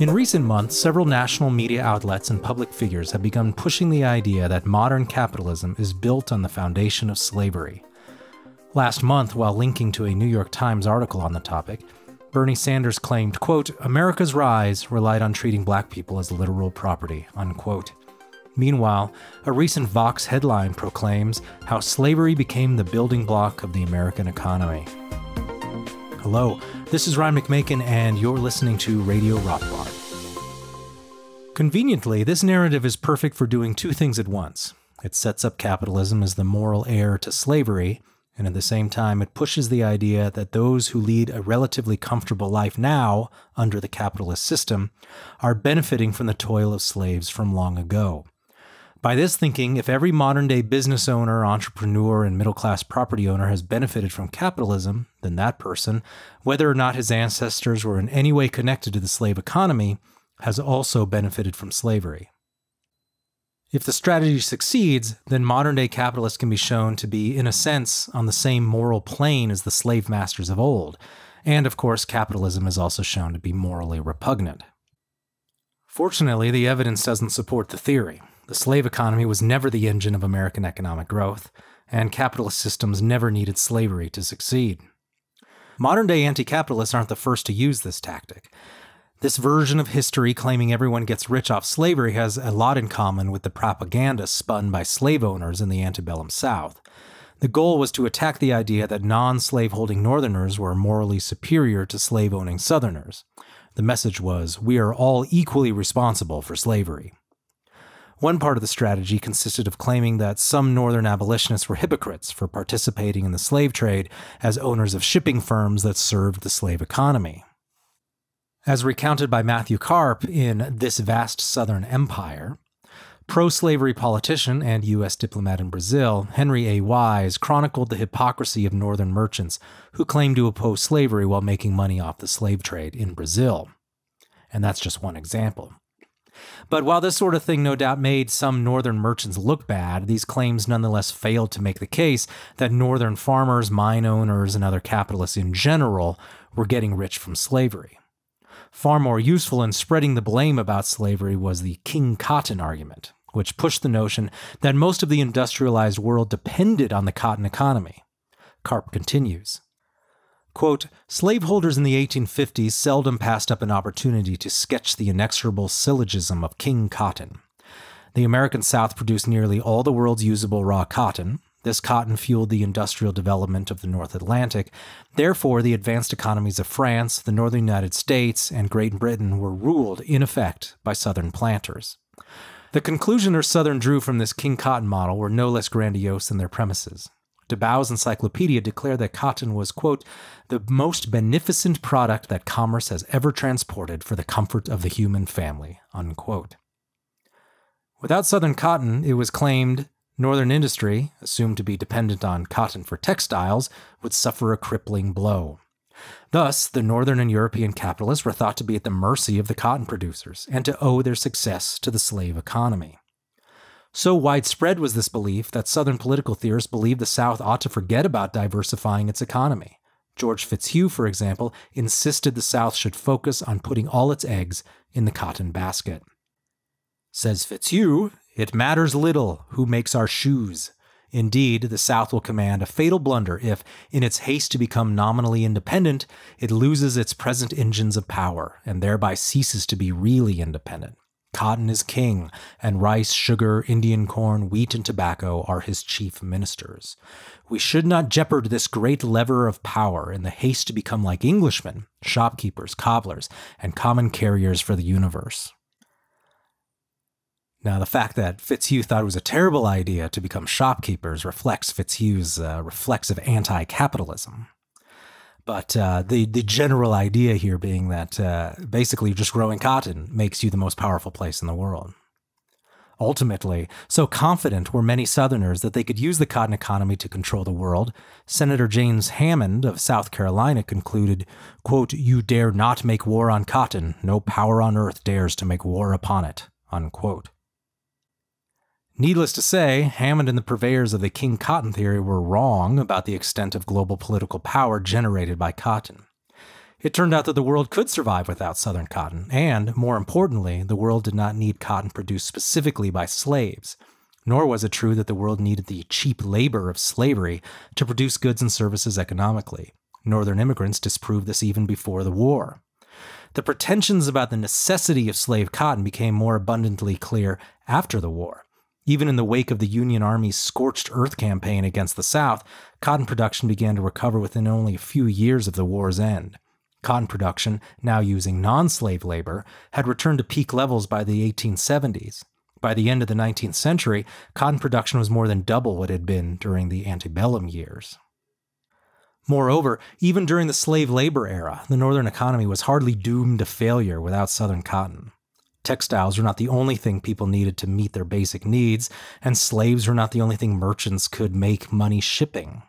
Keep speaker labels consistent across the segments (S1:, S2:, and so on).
S1: In recent months, several national media outlets and public figures have begun pushing the idea that modern capitalism is built on the foundation of slavery. Last month, while linking to a New York Times article on the topic, Bernie Sanders claimed, quote, America's rise relied on treating black people as literal property, unquote. Meanwhile, a recent Vox headline proclaims how slavery became the building block of the American economy. Hello, this is Ryan McMaken, and you're listening to Radio Rothbard. Conveniently, this narrative is perfect for doing two things at once. It sets up capitalism as the moral heir to slavery, and at the same time, it pushes the idea that those who lead a relatively comfortable life now under the capitalist system are benefiting from the toil of slaves from long ago. By this thinking, if every modern day business owner, entrepreneur, and middle class property owner has benefited from capitalism, then that person, whether or not his ancestors were in any way connected to the slave economy, has also benefited from slavery. If the strategy succeeds, then modern day capitalists can be shown to be, in a sense, on the same moral plane as the slave masters of old. And of course, capitalism is also shown to be morally repugnant. Fortunately, the evidence doesn't support the theory. The slave economy was never the engine of American economic growth, and capitalist systems never needed slavery to succeed. Modern day anti capitalists aren't the first to use this tactic. This version of history claiming everyone gets rich off slavery has a lot in common with the propaganda spun by slave owners in the antebellum South. The goal was to attack the idea that non slaveholding Northerners were morally superior to slave owning Southerners. The message was, we are all equally responsible for slavery. One part of the strategy consisted of claiming that some Northern abolitionists were hypocrites for participating in the slave trade as owners of shipping firms that served the slave economy. As recounted by Matthew Karp in This Vast Southern Empire, pro slavery politician and U.S. diplomat in Brazil, Henry A. Wise, chronicled the hypocrisy of Northern merchants who claimed to oppose slavery while making money off the slave trade in Brazil. And that's just one example. But while this sort of thing no doubt made some northern merchants look bad, these claims nonetheless failed to make the case that northern farmers, mine owners, and other capitalists in general were getting rich from slavery. Far more useful in spreading the blame about slavery was the King Cotton argument, which pushed the notion that most of the industrialized world depended on the cotton economy. Karp continues. Quote, Slaveholders in the 1850s seldom passed up an opportunity to sketch the inexorable syllogism of King Cotton. The American South produced nearly all the world's usable raw cotton. This cotton fueled the industrial development of the North Atlantic. Therefore, the advanced economies of France, the northern United States, and Great Britain were ruled, in effect, by Southern planters. The conclusion Southern drew from this King Cotton model were no less grandiose than their premises. DeBow's encyclopedia declared that cotton was, quote, the most beneficent product that commerce has ever transported for the comfort of the human family, unquote. Without Southern cotton, it was claimed Northern industry, assumed to be dependent on cotton for textiles, would suffer a crippling blow. Thus, the Northern and European capitalists were thought to be at the mercy of the cotton producers and to owe their success to the slave economy. So widespread was this belief that Southern political theorists believed the South ought to forget about diversifying its economy. George Fitzhugh, for example, insisted the South should focus on putting all its eggs in the cotton basket. Says Fitzhugh, it matters little who makes our shoes. Indeed, the South will command a fatal blunder if, in its haste to become nominally independent, it loses its present engines of power and thereby ceases to be really independent. Cotton is king, and rice, sugar, Indian corn, wheat, and tobacco are his chief ministers. We should not jeopard this great lever of power in the haste to become like Englishmen, shopkeepers, cobblers, and common carriers for the universe. Now, the fact that Fitzhugh thought it was a terrible idea to become shopkeepers reflects Fitzhugh's uh, reflexive anti capitalism. But uh, the the general idea here being that uh, basically just growing cotton makes you the most powerful place in the world. Ultimately, so confident were many Southerners that they could use the cotton economy to control the world, Senator James Hammond of South Carolina concluded, quote, You dare not make war on cotton. No power on earth dares to make war upon it. Unquote. Needless to say, Hammond and the purveyors of the King Cotton theory were wrong about the extent of global political power generated by cotton. It turned out that the world could survive without Southern cotton, and, more importantly, the world did not need cotton produced specifically by slaves. Nor was it true that the world needed the cheap labor of slavery to produce goods and services economically. Northern immigrants disproved this even before the war. The pretensions about the necessity of slave cotton became more abundantly clear after the war. Even in the wake of the Union Army's scorched earth campaign against the South, cotton production began to recover within only a few years of the war's end. Cotton production, now using non slave labor, had returned to peak levels by the 1870s. By the end of the 19th century, cotton production was more than double what it had been during the antebellum years. Moreover, even during the slave labor era, the Northern economy was hardly doomed to failure without Southern cotton. Textiles were not the only thing people needed to meet their basic needs, and slaves were not the only thing merchants could make money shipping.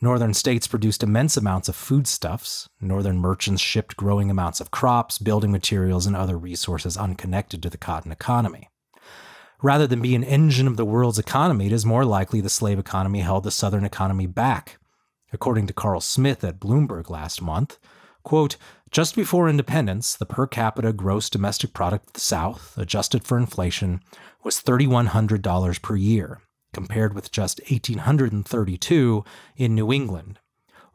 S1: Northern states produced immense amounts of foodstuffs. Northern merchants shipped growing amounts of crops, building materials, and other resources unconnected to the cotton economy. Rather than be an engine of the world's economy, it is more likely the slave economy held the Southern economy back. According to Karl Smith at Bloomberg last month, quote, just before independence, the per capita gross domestic product of the South, adjusted for inflation, was $3,100 per year compared with just 1832 in New England.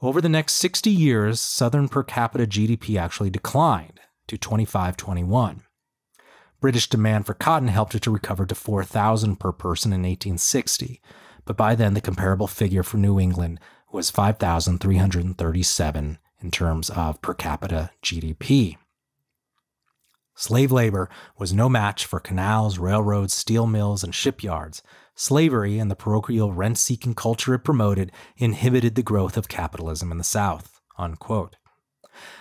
S1: Over the next 60 years, Southern per capita GDP actually declined to 2521. British demand for cotton helped it to recover to 4,000 per person in 1860, but by then the comparable figure for New England was 5,337 in terms of per capita GDP. Slave labor was no match for canals, railroads, steel mills, and shipyards, Slavery and the parochial rent seeking culture it promoted inhibited the growth of capitalism in the South. Unquote.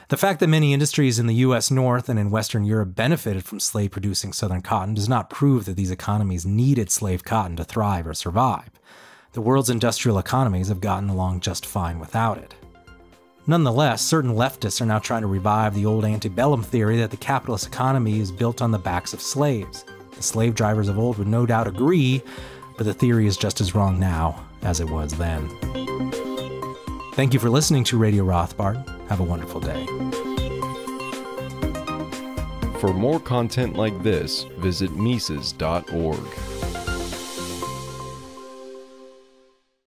S1: The fact that many industries in the US North and in Western Europe benefited from slave producing Southern cotton does not prove that these economies needed slave cotton to thrive or survive. The world's industrial economies have gotten along just fine without it. Nonetheless, certain leftists are now trying to revive the old antebellum theory that the capitalist economy is built on the backs of slaves. The slave drivers of old would no doubt agree, but the theory is just as wrong now as it was then. Thank you for listening to Radio Rothbard. Have a wonderful day.
S2: For more content like this, visit Mises.org.